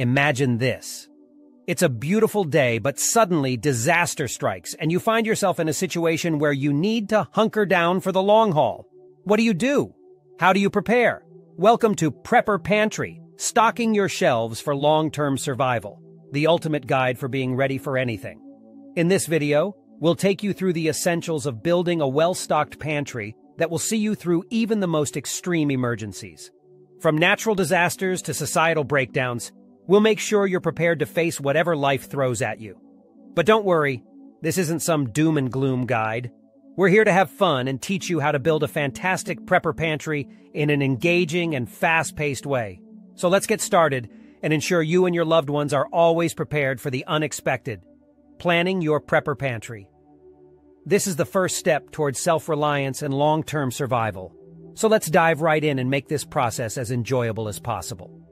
Imagine this. It's a beautiful day, but suddenly disaster strikes, and you find yourself in a situation where you need to hunker down for the long haul. What do you do? How do you prepare? Welcome to Prepper Pantry, stocking your shelves for long-term survival, the ultimate guide for being ready for anything. In this video, we'll take you through the essentials of building a well-stocked pantry that will see you through even the most extreme emergencies. From natural disasters to societal breakdowns, We'll make sure you're prepared to face whatever life throws at you. But don't worry, this isn't some doom and gloom guide. We're here to have fun and teach you how to build a fantastic prepper pantry in an engaging and fast-paced way. So let's get started and ensure you and your loved ones are always prepared for the unexpected. Planning your prepper pantry. This is the first step towards self-reliance and long-term survival. So let's dive right in and make this process as enjoyable as possible.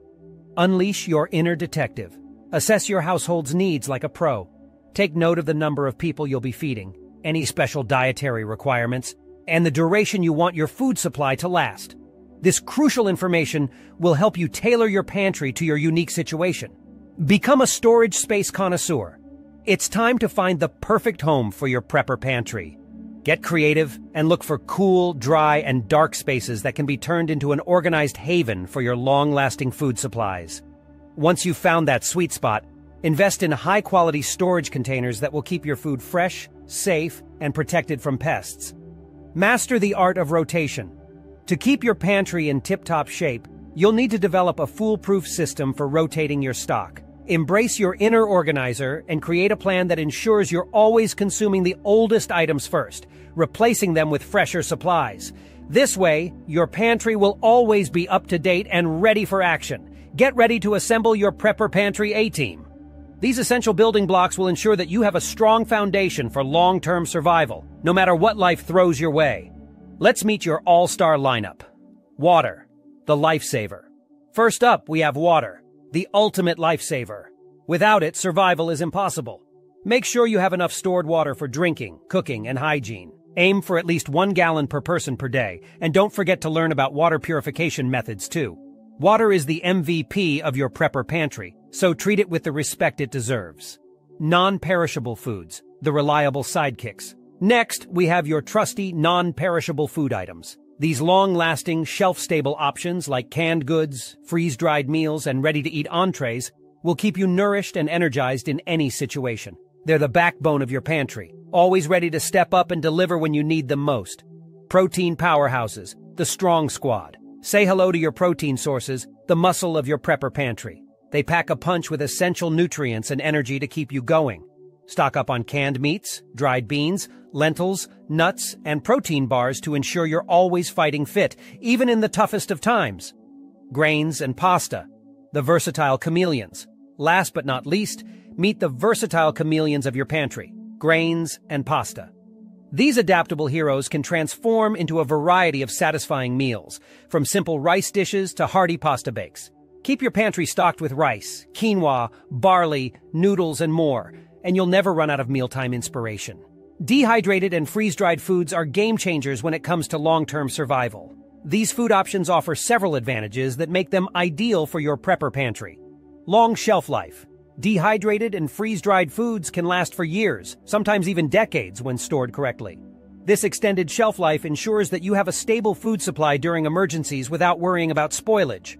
Unleash your inner detective. Assess your household's needs like a pro. Take note of the number of people you'll be feeding, any special dietary requirements, and the duration you want your food supply to last. This crucial information will help you tailor your pantry to your unique situation. Become a storage space connoisseur. It's time to find the perfect home for your prepper pantry. Get creative and look for cool, dry, and dark spaces that can be turned into an organized haven for your long-lasting food supplies. Once you've found that sweet spot, invest in high-quality storage containers that will keep your food fresh, safe, and protected from pests. Master the art of rotation. To keep your pantry in tip-top shape, you'll need to develop a foolproof system for rotating your stock. Embrace your inner organizer and create a plan that ensures you're always consuming the oldest items first, replacing them with fresher supplies. This way, your pantry will always be up to date and ready for action. Get ready to assemble your Prepper Pantry A-Team. These essential building blocks will ensure that you have a strong foundation for long-term survival, no matter what life throws your way. Let's meet your all-star lineup. Water, the lifesaver. First up, we have water the ultimate lifesaver. Without it, survival is impossible. Make sure you have enough stored water for drinking, cooking, and hygiene. Aim for at least one gallon per person per day, and don't forget to learn about water purification methods too. Water is the MVP of your prepper pantry, so treat it with the respect it deserves. Non-perishable foods, the reliable sidekicks. Next, we have your trusty non-perishable food items. These long-lasting, shelf-stable options like canned goods, freeze-dried meals, and ready-to-eat entrees will keep you nourished and energized in any situation. They're the backbone of your pantry, always ready to step up and deliver when you need them most. Protein powerhouses, the Strong Squad. Say hello to your protein sources, the muscle of your prepper pantry. They pack a punch with essential nutrients and energy to keep you going. Stock up on canned meats, dried beans, lentils, nuts, and protein bars to ensure you're always fighting fit, even in the toughest of times. Grains and pasta, the versatile chameleons. Last but not least, meet the versatile chameleons of your pantry, grains and pasta. These adaptable heroes can transform into a variety of satisfying meals, from simple rice dishes to hearty pasta bakes. Keep your pantry stocked with rice, quinoa, barley, noodles, and more, and you'll never run out of mealtime inspiration. Dehydrated and freeze-dried foods are game changers when it comes to long-term survival. These food options offer several advantages that make them ideal for your prepper pantry. Long shelf life. Dehydrated and freeze-dried foods can last for years, sometimes even decades when stored correctly. This extended shelf life ensures that you have a stable food supply during emergencies without worrying about spoilage.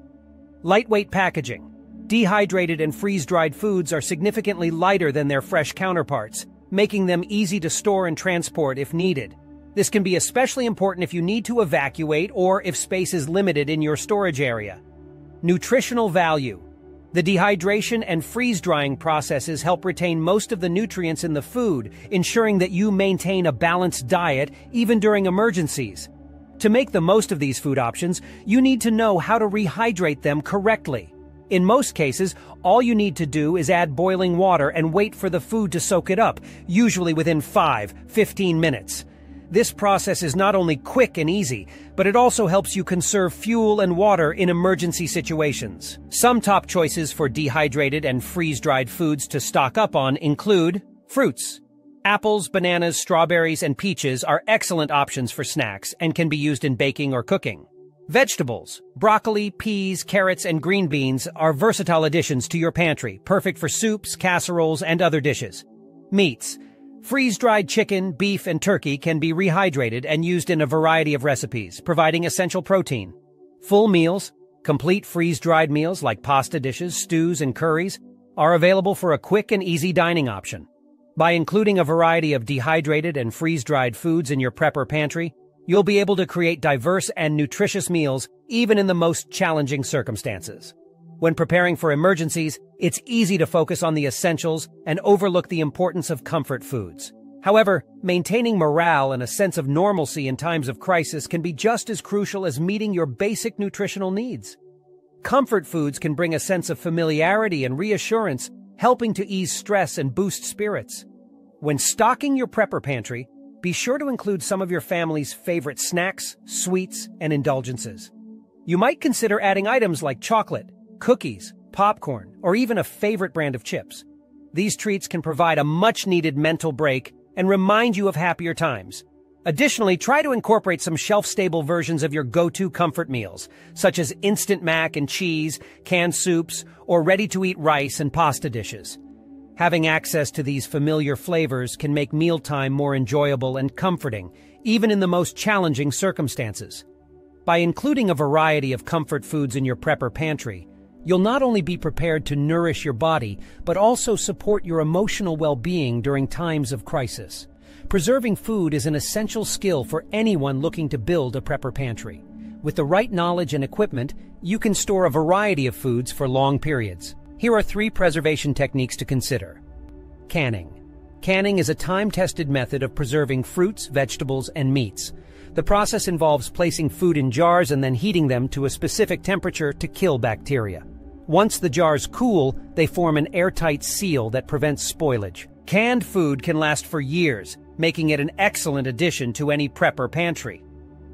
Lightweight packaging. Dehydrated and freeze-dried foods are significantly lighter than their fresh counterparts, making them easy to store and transport if needed. This can be especially important if you need to evacuate or if space is limited in your storage area. Nutritional value. The dehydration and freeze-drying processes help retain most of the nutrients in the food, ensuring that you maintain a balanced diet even during emergencies. To make the most of these food options, you need to know how to rehydrate them correctly. In most cases, all you need to do is add boiling water and wait for the food to soak it up, usually within 5, 15 minutes. This process is not only quick and easy, but it also helps you conserve fuel and water in emergency situations. Some top choices for dehydrated and freeze-dried foods to stock up on include fruits. Apples, bananas, strawberries, and peaches are excellent options for snacks and can be used in baking or cooking. Vegetables, broccoli, peas, carrots, and green beans are versatile additions to your pantry, perfect for soups, casseroles, and other dishes. Meats. Freeze-dried chicken, beef, and turkey can be rehydrated and used in a variety of recipes, providing essential protein. Full meals, complete freeze-dried meals like pasta dishes, stews, and curries, are available for a quick and easy dining option. By including a variety of dehydrated and freeze-dried foods in your prepper pantry, You'll be able to create diverse and nutritious meals even in the most challenging circumstances. When preparing for emergencies, it's easy to focus on the essentials and overlook the importance of comfort foods. However, maintaining morale and a sense of normalcy in times of crisis can be just as crucial as meeting your basic nutritional needs. Comfort foods can bring a sense of familiarity and reassurance, helping to ease stress and boost spirits. When stocking your prepper pantry, be sure to include some of your family's favorite snacks, sweets, and indulgences. You might consider adding items like chocolate, cookies, popcorn, or even a favorite brand of chips. These treats can provide a much-needed mental break and remind you of happier times. Additionally, try to incorporate some shelf-stable versions of your go-to comfort meals, such as instant mac and cheese, canned soups, or ready-to-eat rice and pasta dishes. Having access to these familiar flavors can make mealtime more enjoyable and comforting, even in the most challenging circumstances. By including a variety of comfort foods in your prepper pantry, you'll not only be prepared to nourish your body, but also support your emotional well-being during times of crisis. Preserving food is an essential skill for anyone looking to build a prepper pantry. With the right knowledge and equipment, you can store a variety of foods for long periods. Here are three preservation techniques to consider. Canning. Canning is a time-tested method of preserving fruits, vegetables, and meats. The process involves placing food in jars and then heating them to a specific temperature to kill bacteria. Once the jars cool, they form an airtight seal that prevents spoilage. Canned food can last for years, making it an excellent addition to any prepper pantry.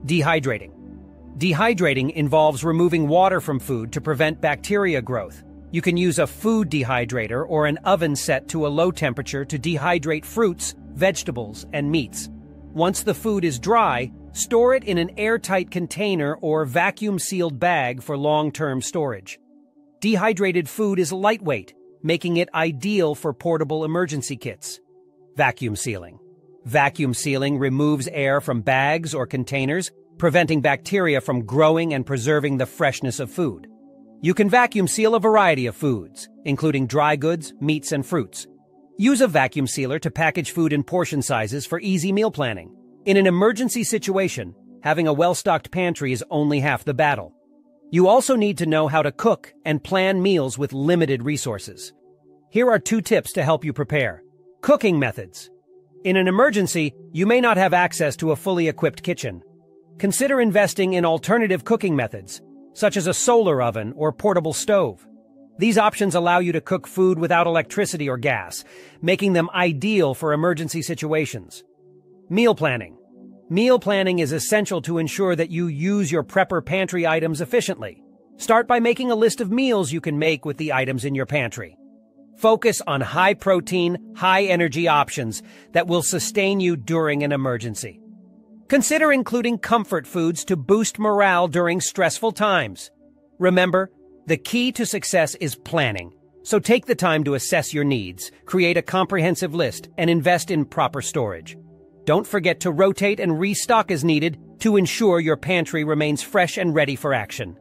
Dehydrating. Dehydrating involves removing water from food to prevent bacteria growth. You can use a food dehydrator or an oven set to a low temperature to dehydrate fruits, vegetables, and meats. Once the food is dry, store it in an airtight container or vacuum-sealed bag for long-term storage. Dehydrated food is lightweight, making it ideal for portable emergency kits. Vacuum sealing. Vacuum sealing removes air from bags or containers, preventing bacteria from growing and preserving the freshness of food. You can vacuum seal a variety of foods, including dry goods, meats, and fruits. Use a vacuum sealer to package food in portion sizes for easy meal planning. In an emergency situation, having a well-stocked pantry is only half the battle. You also need to know how to cook and plan meals with limited resources. Here are two tips to help you prepare. Cooking methods. In an emergency, you may not have access to a fully equipped kitchen. Consider investing in alternative cooking methods, such as a solar oven or portable stove. These options allow you to cook food without electricity or gas, making them ideal for emergency situations. Meal planning. Meal planning is essential to ensure that you use your prepper pantry items efficiently. Start by making a list of meals you can make with the items in your pantry. Focus on high protein, high energy options that will sustain you during an emergency. Consider including comfort foods to boost morale during stressful times. Remember, the key to success is planning. So take the time to assess your needs, create a comprehensive list, and invest in proper storage. Don't forget to rotate and restock as needed to ensure your pantry remains fresh and ready for action.